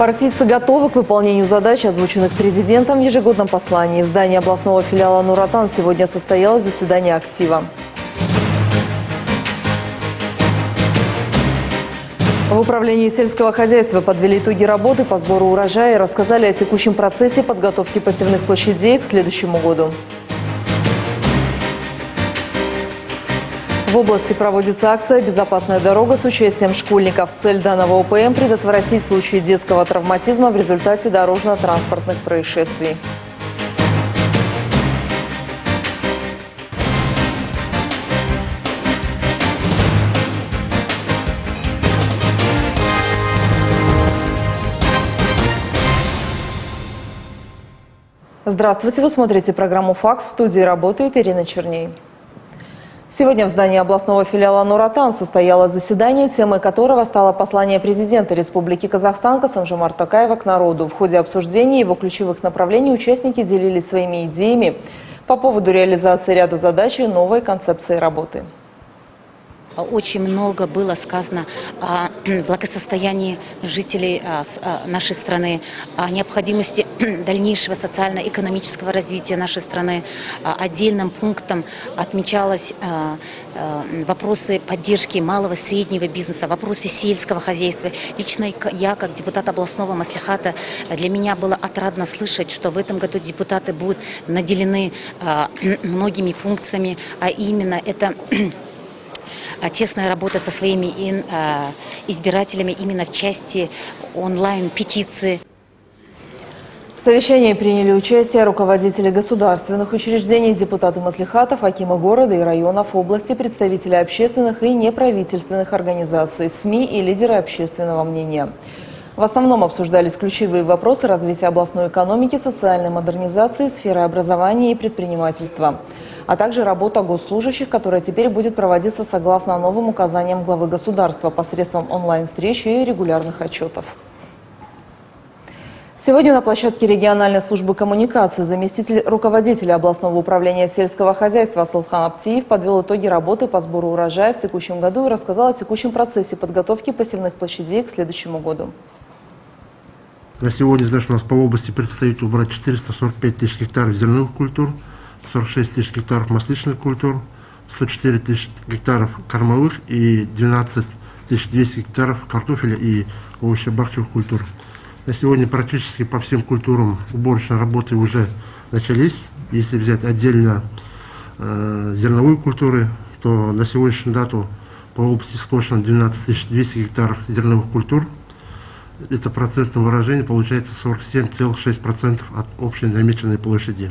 Партийцы готовы к выполнению задач, озвученных президентом в ежегодном послании. В здании областного филиала «Нуратан» сегодня состоялось заседание актива. В управлении сельского хозяйства подвели итоги работы по сбору урожая и рассказали о текущем процессе подготовки посевных площадей к следующему году. В области проводится акция «Безопасная дорога» с участием школьников. Цель данного ОПМ – предотвратить случаи детского травматизма в результате дорожно-транспортных происшествий. Здравствуйте, вы смотрите программу «Факс». В студии работает Ирина Черней. Сегодня в здании областного филиала «Нуратан» состоялось заседание, темой которого стало послание президента Республики Казахстан Касамжамар Такаева к народу. В ходе обсуждения его ключевых направлений участники делились своими идеями по поводу реализации ряда задач и новой концепции работы. Очень много было сказано о благосостоянии жителей а, а, нашей страны, о необходимости дальнейшего социально-экономического развития нашей страны. А, отдельным пунктом отмечалось вопросы поддержки малого и среднего бизнеса, вопросы сельского хозяйства. Лично я, как депутат областного маслихата, для меня было отрадно слышать, что в этом году депутаты будут наделены многими функциями, а именно это тесная работа со своими а, избирателями именно в части онлайн-петиции. В совещании приняли участие руководители государственных учреждений, депутаты маслихатов, акимы города и районов области, представители общественных и неправительственных организаций, СМИ и лидеры общественного мнения. В основном обсуждались ключевые вопросы развития областной экономики, социальной модернизации, сферы образования и предпринимательства а также работа госслужащих, которая теперь будет проводиться согласно новым указаниям главы государства посредством онлайн-встреч и регулярных отчетов. Сегодня на площадке региональной службы коммуникации заместитель руководителя областного управления сельского хозяйства Асылхан Аптиев подвел итоги работы по сбору урожая в текущем году и рассказал о текущем процессе подготовки посевных площадей к следующему году. На сегодня, значит, у нас по области предстоит убрать 445 тысяч гектаров зерновых культур, 46 тысяч гектаров масличных культур, 104 тысяч гектаров кормовых и 12 200 гектаров картофеля и овощебахчевых культур. На сегодня практически по всем культурам уборочные работы уже начались. Если взять отдельно э, зерновые культуры, то на сегодняшнюю дату по области скошено 12 200 гектаров зерновых культур. Это процентное выражение получается 47,6% от общей намеченной площади.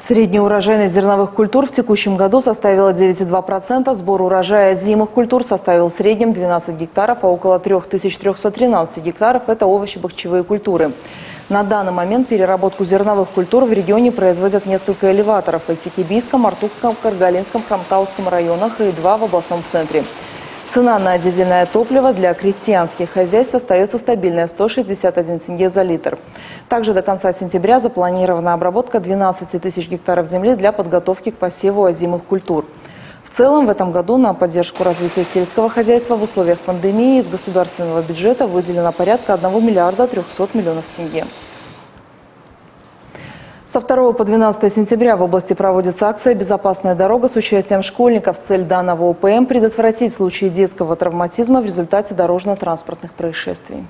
Средняя урожайность зерновых культур в текущем году составила 9,2%. Сбор урожая зимых культур составил в среднем 12 гектаров, а около 3313 гектаров – это овощи-бахчевые культуры. На данный момент переработку зерновых культур в регионе производят несколько элеваторов – в Айтикибийском, Артукском, Каргалинском, Храмтауском районах и два в областном центре. Цена на дизельное топливо для крестьянских хозяйств остается стабильная – 161 тенге за литр. Также до конца сентября запланирована обработка 12 тысяч гектаров земли для подготовки к посеву озимых культур. В целом, в этом году на поддержку развития сельского хозяйства в условиях пандемии из государственного бюджета выделено порядка 1 миллиарда 300 миллионов тенге. Со 2 по 12 сентября в области проводится акция «Безопасная дорога» с участием школьников. Цель данного ОПМ – предотвратить случаи детского травматизма в результате дорожно-транспортных происшествий.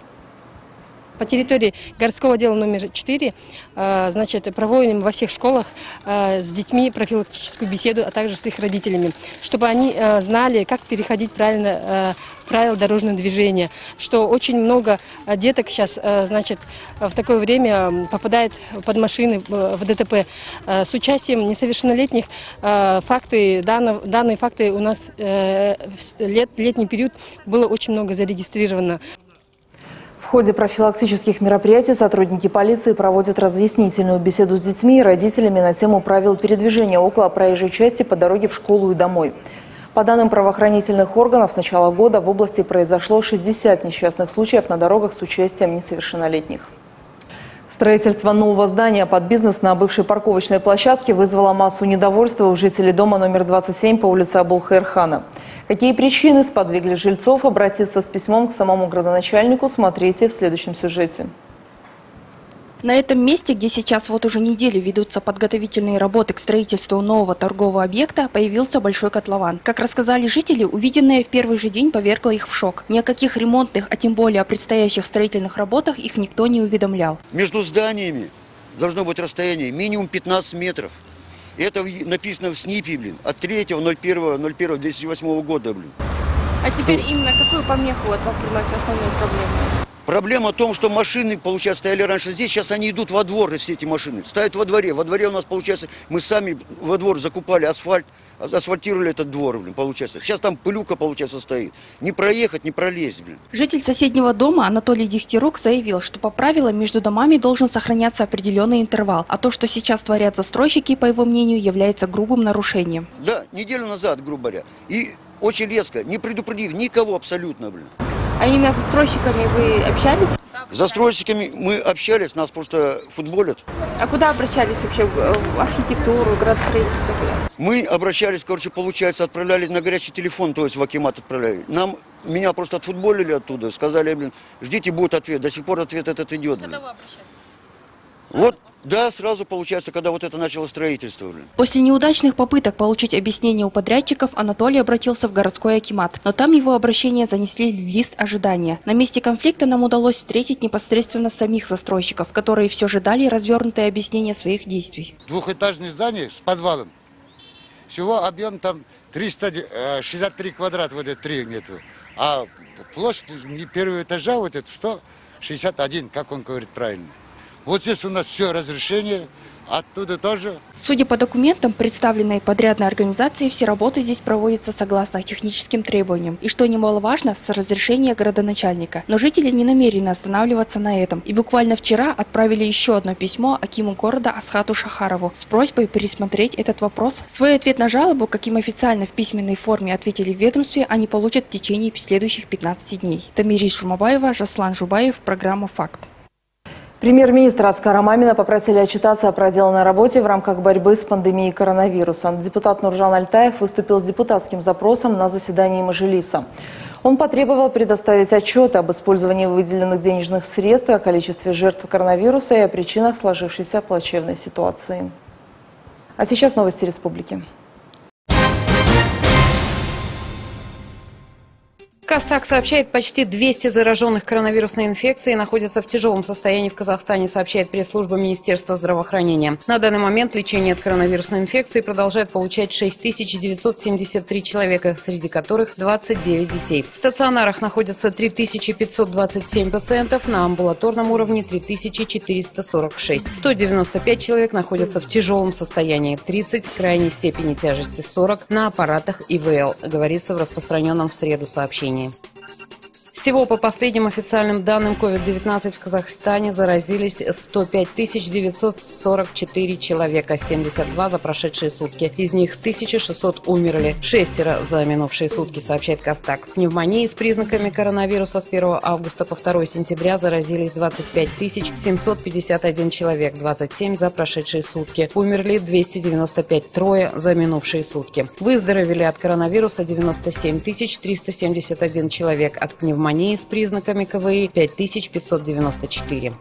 По территории городского отдела номер 4 э, значит, проводим во всех школах э, с детьми профилактическую беседу, а также с их родителями, чтобы они э, знали, как переходить правильно правил дорожного движения, что очень много деток сейчас, значит, в такое время попадает под машины в ДТП. С участием несовершеннолетних факты, данные, факты у нас в летний период было очень много зарегистрировано. В ходе профилактических мероприятий сотрудники полиции проводят разъяснительную беседу с детьми и родителями на тему правил передвижения около проезжей части по дороге в школу и домой. По данным правоохранительных органов, с начала года в области произошло 60 несчастных случаев на дорогах с участием несовершеннолетних. Строительство нового здания под бизнес на бывшей парковочной площадке вызвало массу недовольства у жителей дома номер 27 по улице Абулхайрхана. Какие причины сподвигли жильцов обратиться с письмом к самому градоначальнику, смотрите в следующем сюжете. На этом месте, где сейчас вот уже неделю ведутся подготовительные работы к строительству нового торгового объекта, появился большой котлован. Как рассказали жители, увиденное в первый же день повергло их в шок. Ни о каких ремонтных, а тем более о предстоящих строительных работах их никто не уведомлял. Между зданиями должно быть расстояние минимум 15 метров. Это написано в СНИПе, блин, от 3.01.01.2008 года, блин. А теперь именно какую помеху вот вам приносит основную проблему? Проблема в том, что машины, получается, стояли раньше здесь, сейчас они идут во двор, все эти машины. Ставят во дворе. Во дворе у нас, получается, мы сами во двор закупали асфальт, асфальтировали этот двор, блин, получается. Сейчас там пылюка, получается, стоит. Не проехать, не пролезть, блин. Житель соседнего дома Анатолий Дегтярук заявил, что по правилам между домами должен сохраняться определенный интервал. А то, что сейчас творят застройщики, по его мнению, является грубым нарушением. Да, неделю назад, грубо говоря. И очень резко, не предупредив никого абсолютно, блин. А именно с застройщиками вы общались? С застройщиками мы общались, нас просто футболят. А куда обращались вообще? В архитектуру, градостроительство? Мы обращались, короче, получается, отправляли на горячий телефон, то есть в Акимат отправляли. Нам, меня просто отфутболили оттуда, сказали, блин, ждите, будет ответ. До сих пор ответ этот идет. Блин. Когда вы обращались? Вот, да, сразу получается, когда вот это начало строительство. После неудачных попыток получить объяснение у подрядчиков, Анатолий обратился в городской акимат. Но там его обращение занесли в лист ожидания. На месте конфликта нам удалось встретить непосредственно самих застройщиков, которые все же дали развернутое объяснение своих действий. Двухэтажное здание с подвалом. Всего объем там 363 квадрат, вот это 3 метра. А площадь первого этажа, вот это что? 61, как он говорит правильно. Вот здесь у нас все разрешение, оттуда тоже. Судя по документам, представленной подрядной организации, все работы здесь проводятся согласно техническим требованиям. И что немаловажно, с разрешения городоначальника. Но жители не намерены останавливаться на этом. И буквально вчера отправили еще одно письмо Акиму города Асхату Шахарову с просьбой пересмотреть этот вопрос. Свой ответ на жалобу, каким официально в письменной форме ответили в ведомстве, они получат в течение следующих 15 дней. Тамирис Шумабаева, Жаслан Жубаев, программа «Факт». Премьер-министр Аскара Мамина попросили отчитаться о проделанной работе в рамках борьбы с пандемией коронавируса. Депутат Нуржан Альтаев выступил с депутатским запросом на заседании Мажилиса. Он потребовал предоставить отчет об использовании выделенных денежных средств, о количестве жертв коронавируса и о причинах сложившейся плачевной ситуации. А сейчас новости республики. Кастак сообщает, почти 200 зараженных коронавирусной инфекцией находятся в тяжелом состоянии в Казахстане, сообщает пресс-служба Министерства здравоохранения. На данный момент лечение от коронавирусной инфекции продолжает получать 6973 человека, среди которых 29 детей. В стационарах находятся 3527 пациентов, на амбулаторном уровне 3446. 195 человек находятся в тяжелом состоянии, 30 в крайней степени тяжести, 40 на аппаратах ИВЛ, говорится в распространенном в среду сообщении. Германии. Всего по последним официальным данным COVID-19 в Казахстане заразились 105 944 человека, 72 за прошедшие сутки. Из них 1600 умерли, шестеро за минувшие сутки, сообщает Костак. Пневмонии с признаками коронавируса с 1 августа по 2 сентября заразились 25 751 человек, 27 за прошедшие сутки. Умерли 295 трое за минувшие сутки. Выздоровели от коронавируса 97 371 человек, от пневмонии пневмонии с признаками КВИ 5594.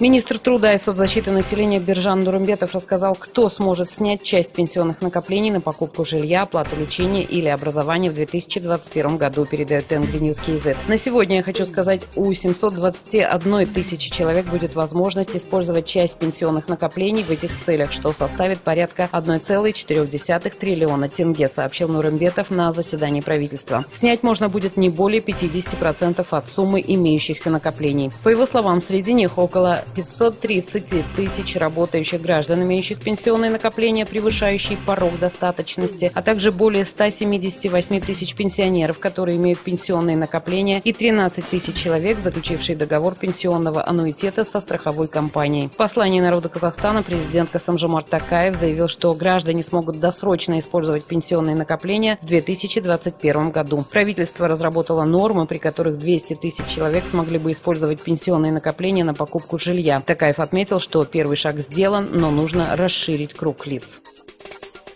Министр труда и соцзащиты населения Биржан Нурымбетов рассказал, кто сможет снять часть пенсионных накоплений на покупку жилья, оплату лечения или образования в 2021 году, передает Tengri News KZ. На сегодня я хочу сказать, у 721 тысячи человек будет возможность использовать часть пенсионных накоплений в этих целях, что составит порядка 1,4 триллиона тенге, сообщил Нурымбетов на заседании правительства. Снять можно будет не более 50% от суммы имеющихся накоплений. По его словам, среди них около 530 тысяч работающих граждан, имеющих пенсионные накопления, превышающие порог достаточности, а также более 178 тысяч пенсионеров, которые имеют пенсионные накопления, и 13 тысяч человек, заключившие договор пенсионного аннуитета со страховой компанией. В послании народа Казахстана президент Касамжамар Такаев заявил, что граждане смогут досрочно использовать пенсионные накопления в 2021 году. Правительство разработало нормы, при которых 200 тысяч человек смогли бы использовать пенсионные накопления на покупку жилья жилья. Такаев отметил, что первый шаг сделан, но нужно расширить круг лиц.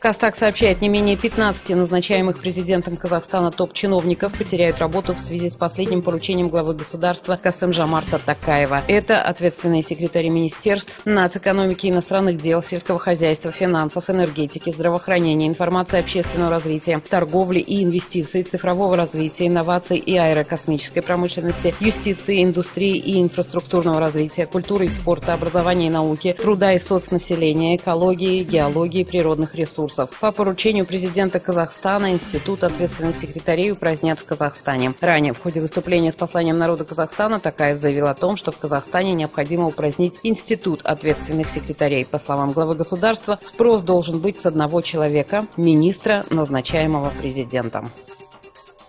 Кастак сообщает, не менее 15 назначаемых президентом Казахстана топ-чиновников потеряют работу в связи с последним поручением главы государства Касым Жамарта Такаева. Это ответственные секретари министерств, нацэкономики, иностранных дел, сельского хозяйства, финансов, энергетики, здравоохранения, информации общественного развития, торговли и инвестиций, цифрового развития, инноваций и аэрокосмической промышленности, юстиции, индустрии и инфраструктурного развития, культуры и спорта, образования и науки, труда и соцнаселения, экологии, геологии, природных ресурсов ресурсов. По поручению президента Казахстана Институт ответственных секретарей упразднят в Казахстане. Ранее в ходе выступления с посланием народа Казахстана Такаев заявил о том, что в Казахстане необходимо упразднить Институт ответственных секретарей. По словам главы государства, спрос должен быть с одного человека – министра, назначаемого президентом.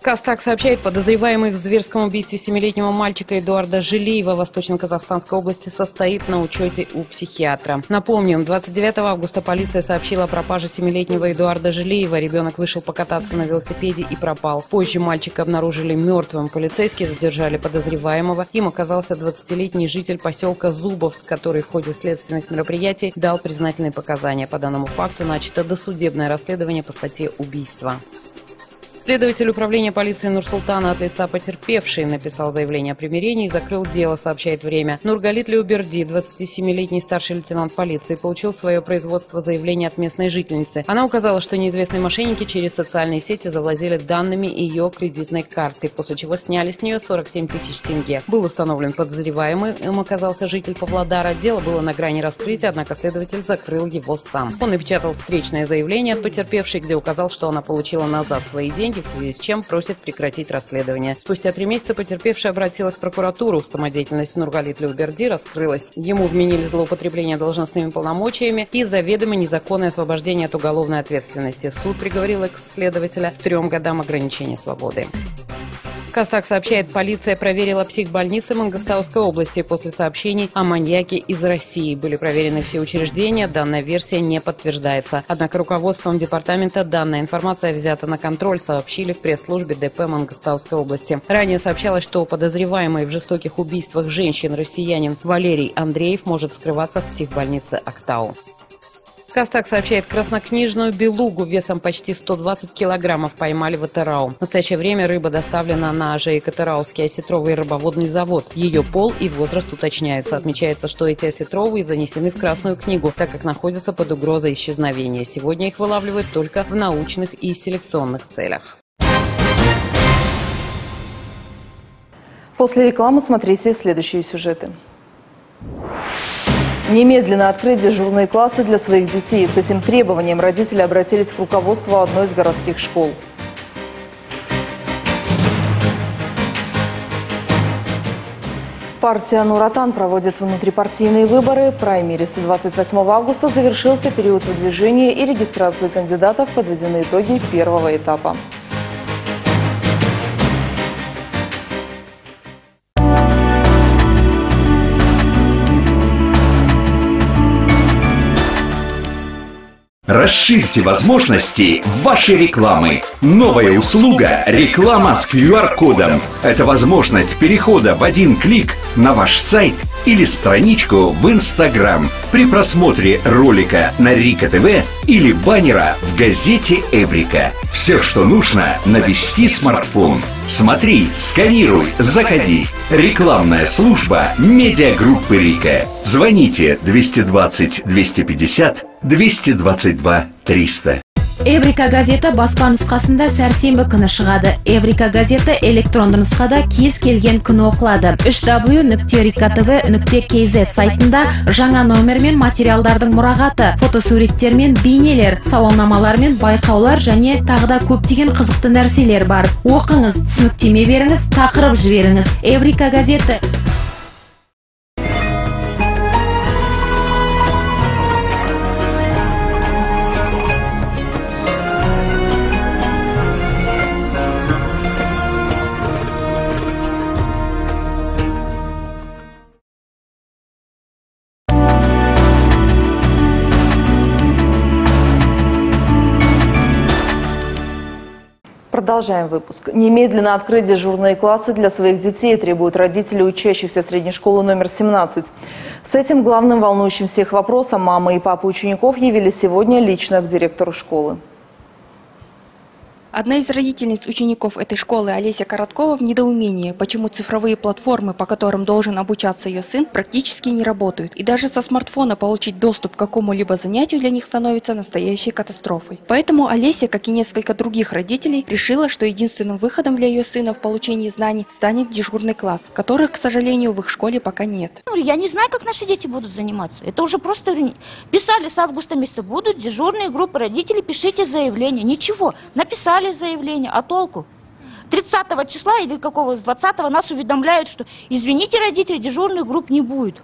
Кастак сообщает, подозреваемый в зверском убийстве семилетнего мальчика Эдуарда Жилиева Восточно-Казахстанской области состоит на учете у психиатра. Напомним, 29 августа полиция сообщила о пропаже семилетнего Эдуарда Жилиева. Ребенок вышел покататься на велосипеде и пропал. Позже мальчика обнаружили мертвым. Полицейские задержали подозреваемого. Им оказался 20-летний житель поселка Зубовск, который в ходе следственных мероприятий дал признательные показания. По данному факту начато досудебное расследование по статье «Убийство». Следователь управления полиции Нурсултана от лица потерпевшей написал заявление о примирении и закрыл дело, сообщает время. Нургалит Люберди, 27-летний старший лейтенант полиции, получил свое производство заявления от местной жительницы. Она указала, что неизвестные мошенники через социальные сети завладели данными ее кредитной карты, после чего сняли с нее 47 тысяч тенге. Был установлен подозреваемый, им оказался житель Павлодара. Дело было на грани раскрытия, однако следователь закрыл его сам. Он напечатал встречное заявление от потерпевшей, где указал, что она получила назад свои деньги в связи с чем просит прекратить расследование. Спустя три месяца потерпевшая обратилась в прокуратуру. Самодеятельность Нургалит Люберди раскрылась. Ему вменили злоупотребление должностными полномочиями и заведомо незаконное освобождение от уголовной ответственности. Суд приговорил экс-следователя к трем годам ограничения свободы. Кастак сообщает, полиция проверила психбольницы Мангостауской области после сообщений о маньяке из России. Были проверены все учреждения, данная версия не подтверждается. Однако руководством департамента данная информация взята на контроль, сообщили в пресс-службе ДП Мангостауской области. Ранее сообщалось, что подозреваемый в жестоких убийствах женщин россиянин Валерий Андреев может скрываться в психбольнице Актау. Кастак сообщает, краснокнижную белугу весом почти 120 килограммов поймали в Атырау. В настоящее время рыба доставлена на Жейкатырауский осетровый рыбоводный завод. Ее пол и возраст уточняются. Отмечается, что эти осетровые занесены в Красную книгу, так как находятся под угрозой исчезновения. Сегодня их вылавливают только в научных и селекционных целях. После рекламы смотрите следующие сюжеты. Немедленно открыть дежурные классы для своих детей. С этим требованием родители обратились к руководству одной из городских школ. Партия «Нуратан» проводит внутрипартийные выборы. Праймерис 28 августа завершился период выдвижения и регистрации кандидатов. Подведены итоги первого этапа. Расширьте возможности вашей рекламы. Новая услуга – реклама с QR-кодом. Это возможность перехода в один клик на ваш сайт или страничку в Instagram при просмотре ролика на Рика ТВ или баннера в газете Эврика. Все, что нужно, навести смартфон. Смотри, сканируй, заходи. Рекламная служба медиагруппы Рика. Звоните 220 250 222 300. эврика газеті баспа нұсқасында сәрсенбі күні шығады. Эврика газеті электронды нұсқада кез келген күні оқылады. Үш w нүкте рика тв нүкте kz сайтында жаңа номер мен материалдардың мұрағаты фотосуреттер мен бейнелер сауалнамалар мен байқаулар және тағы да көптеген қызықты нәрселер бар. Оқыңыз түсініктеме беріңіз тақырып жіберіңіз. Эврика газеті Продолжаем выпуск. Немедленно открыть дежурные классы для своих детей требуют родители учащихся средней школы номер 17. С этим главным волнующим всех вопросом мамы и папы учеников явились сегодня лично к директору школы. Одна из родительниц учеников этой школы, Олеся Короткова, в недоумении, почему цифровые платформы, по которым должен обучаться ее сын, практически не работают. И даже со смартфона получить доступ к какому-либо занятию для них становится настоящей катастрофой. Поэтому Олеся, как и несколько других родителей, решила, что единственным выходом для ее сына в получении знаний станет дежурный класс, которых, к сожалению, в их школе пока нет. Я не знаю, как наши дети будут заниматься. Это уже просто писали с августа месяца. Будут дежурные группы родителей, пишите заявление. Ничего, написали заявление, а толку? 30 числа или какого, с 20 нас уведомляют, что извините, родители, дежурных групп не будет.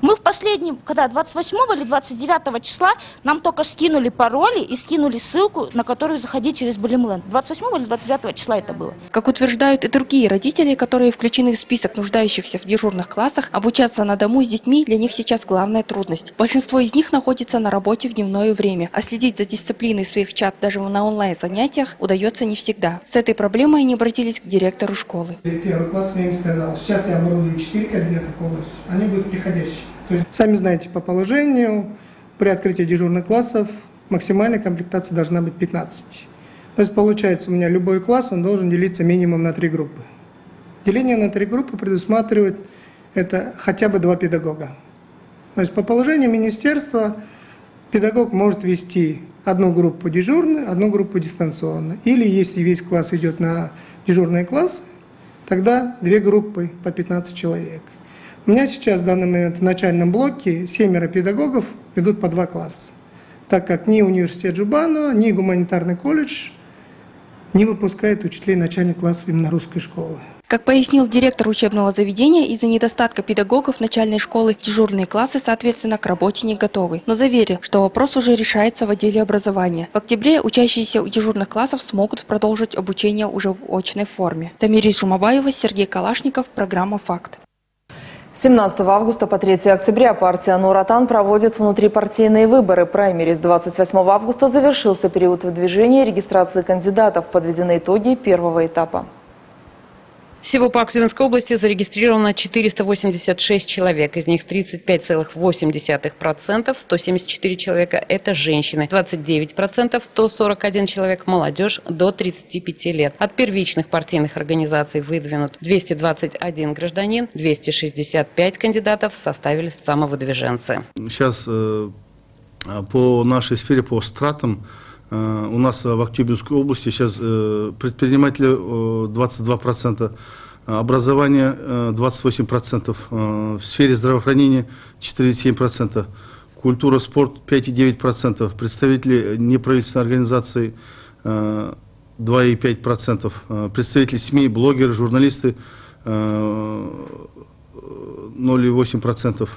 Мы в последнем, когда 28 или 29 числа, нам только скинули пароли и скинули ссылку, на которую заходить через Балимленд. 28 или 29 числа это было. Как утверждают и другие родители, которые включены в список нуждающихся в дежурных классах, обучаться на дому с детьми для них сейчас главная трудность. Большинство из них находится на работе в дневное время, а следить за дисциплиной своих чат даже на онлайн-занятиях удается не всегда. С этой проблемой они обратились к директору школы. Первый класс я им сказал, сейчас я оборудую 4 кабинета полностью, они будут приходящие. То есть, сами знаете, по положению при открытии дежурных классов максимальная комплектация должна быть 15. То есть получается, у меня любой класс, он должен делиться минимум на три группы. Деление на три группы предусматривает это хотя бы два педагога. То есть по положению министерства педагог может вести одну группу дежурную, одну группу дистанционно. Или если весь класс идет на дежурные классы, тогда две группы по 15 человек. У меня сейчас в данный момент в начальном блоке семеро педагогов ведут по два класса, так как ни университет Жубанова, ни гуманитарный колледж не выпускает учителей начальных классов именно русской школы. Как пояснил директор учебного заведения, из-за недостатка педагогов начальной школы дежурные классы, соответственно, к работе не готовы. Но заверил, что вопрос уже решается в отделе образования. В октябре учащиеся у дежурных классов смогут продолжить обучение уже в очной форме. Тамирис Жумабаева, Сергей Калашников, программа «Факт». 17 августа по 3 октября партия «Нуратан» проводит внутрипартийные выборы. Праймерис 28 августа завершился период выдвижения и регистрации кандидатов. Подведены итоги первого этапа. Всего по Актюбинской области зарегистрировано 486 человек, из них 35,8%, 174 человека – это женщины, 29%, 141 человек – молодежь до 35 лет. От первичных партийных организаций выдвинут 221 гражданин, 265 кандидатов составили самовыдвиженцы. Сейчас э, по нашей сфере, по стратам, у нас в Актюбинской области сейчас э, предприниматели 22%, э, образование 28%, в сфере здравоохранения 4,7%, культура, спорт 5,9%, представители неправительственной организации 2,5%, представители СМИ, блогеры, журналисты 0,8%,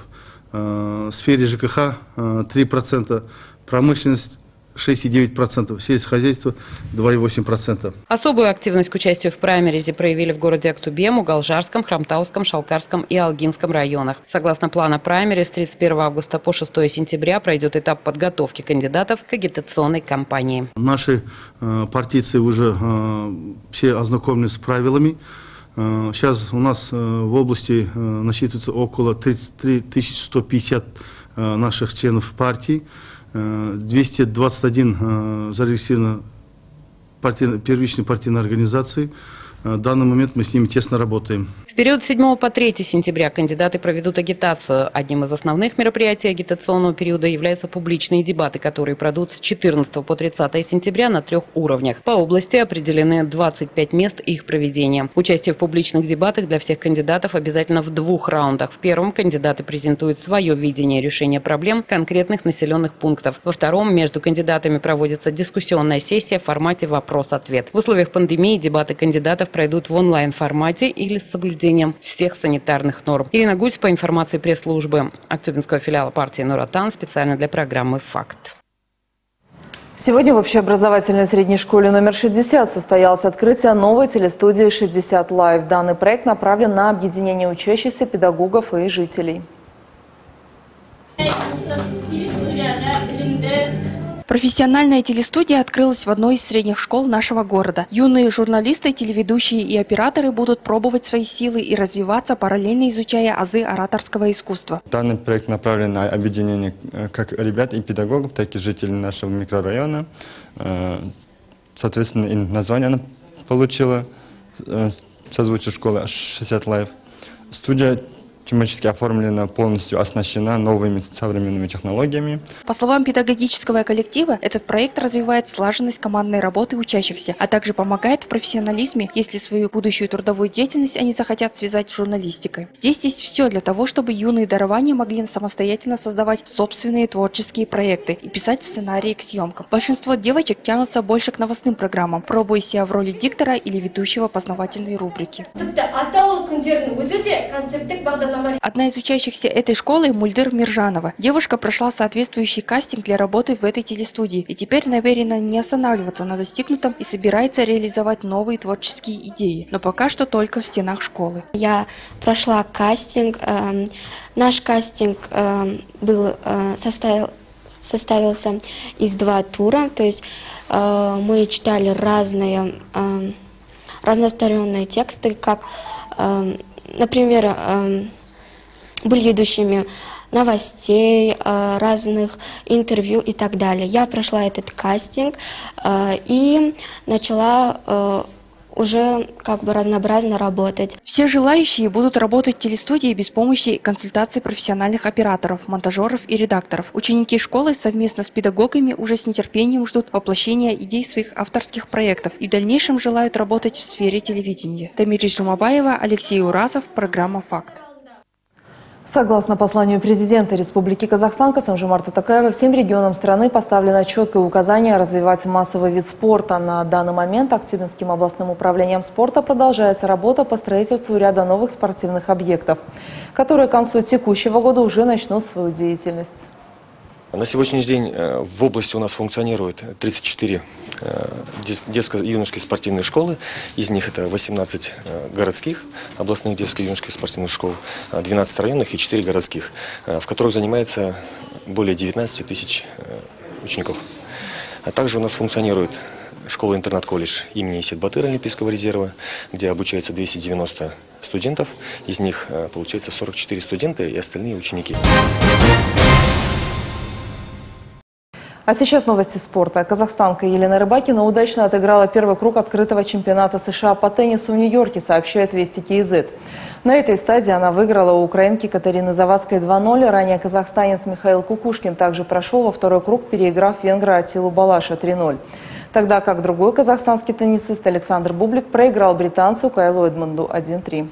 в сфере ЖКХ 3%, промышленность 6,9%, сельскохозяйство 2,8%. Особую активность к участию в праймеризе проявили в городе Актубе, Галжарском, Храмтауском, Шалкарском и Алгинском районах. Согласно плана праймериз, с 31 августа по 6 сентября пройдет этап подготовки кандидатов к агитационной кампании. Наши э, партийцы уже э, все ознакомлены с правилами. Э, сейчас у нас в области насчитывается около 33 150 э, наших членов партии. 221 э, зарегистрировано партийной, первичной партийной организации. В э, данный момент мы с ними тесно работаем период с 7 по 3 сентября кандидаты проведут агитацию. Одним из основных мероприятий агитационного периода являются публичные дебаты, которые пройдут с 14 по 30 сентября на трех уровнях. По области определены 25 мест их проведения. Участие в публичных дебатах для всех кандидатов обязательно в двух раундах. В первом кандидаты презентуют свое видение решения проблем конкретных населенных пунктов. Во втором между кандидатами проводится дискуссионная сессия в формате вопрос-ответ. В условиях пандемии дебаты кандидатов пройдут в онлайн-формате или с соблюдением соблюдением всех санитарных норм. Ирина Гусь по информации пресс-службы Актюбинского филиала партии «Нуратан» специально для программы «Факт». Сегодня в общеобразовательной средней школе номер 60 состоялось открытие новой телестудии «60 Лайв». Данный проект направлен на объединение учащихся, педагогов и жителей. Профессиональная телестудия открылась в одной из средних школ нашего города. Юные журналисты, телеведущие и операторы будут пробовать свои силы и развиваться, параллельно изучая азы ораторского искусства. Данный проект направлен на объединение э, как ребят и педагогов, так и жителей нашего микрорайона. Э, Соответственно, и название она получила, э, созвучие школы 60 Life. Студия тематически оформлена, полностью оснащена новыми современными технологиями. По словам педагогического коллектива, этот проект развивает слаженность командной работы учащихся, а также помогает в профессионализме, если свою будущую трудовую деятельность они захотят связать с журналистикой. Здесь есть все для того, чтобы юные дарования могли самостоятельно создавать собственные творческие проекты и писать сценарии к съемкам. Большинство девочек тянутся больше к новостным программам, пробуя себя в роли диктора или ведущего познавательной рубрики. тіпті атаул күндердің өзі де концерттік бағдарлама Одна из учащихся этой школы – Мульдыр Миржанова. Девушка прошла соответствующий кастинг для работы в этой телестудии и теперь намерена не останавливаться на достигнутом и собирается реализовать новые творческие идеи, но пока что только в стенах школы. Я прошла кастинг. эм, Наш кастинг эм, был, э, составил, составился из два тура. То есть э, мы читали разные эм, разносторонние тексты, как, эм, например, эм, были ведущими новостей, э, разных интервью и так далее. Я прошла этот кастинг э, и начала э, уже как бы разнообразно работать. Все желающие будут работать в телестудии без помощи консультаций профессиональных операторов, монтажеров и редакторов. Ученики школы совместно с педагогами уже с нетерпением ждут воплощения идей своих авторских проектов и в дальнейшем желают работать в сфере телевидения. Тамира Жумабаева, Алексей Уразов, программа «Факт». Согласно посланию президента Республики Казахстан Касымжумарта Такаева, всем регионам страны поставлено четкое указание развивать массовый вид спорта. На данный момент Актюбинским областным управлением спорта продолжается работа по строительству ряда новых спортивных объектов, которые к концу текущего года уже начнут свою деятельность. На сегодняшний день э, в области у нас функционирует 34 э, дет- детско-юношеские спортивные школы. Из них это 18 э, городских областных детско-юношеских спортивных школ, э, 12 районных и 4 городских, в которых занимается более 19 тысяч учеников. А также у нас функционирует школа-интернат-колледж имени Сидбатыра Олимпийского резерва, где обучается 290 студентов. Из них получается 44 студента и остальные ученики. А сейчас новости спорта. Казахстанка Елена Рыбакина удачно отыграла первый круг открытого чемпионата США по теннису в Нью-Йорке, сообщает Вести КИЗ. На этой стадии она выиграла у украинки Катарины Завадской 2-0. Ранее казахстанец Михаил Кукушкин также прошел во второй круг, переиграв венгра Атилу Балаша 3-0. Тогда как другой казахстанский теннисист Александр Бублик проиграл британцу Кайлу Эдмонду 1-3.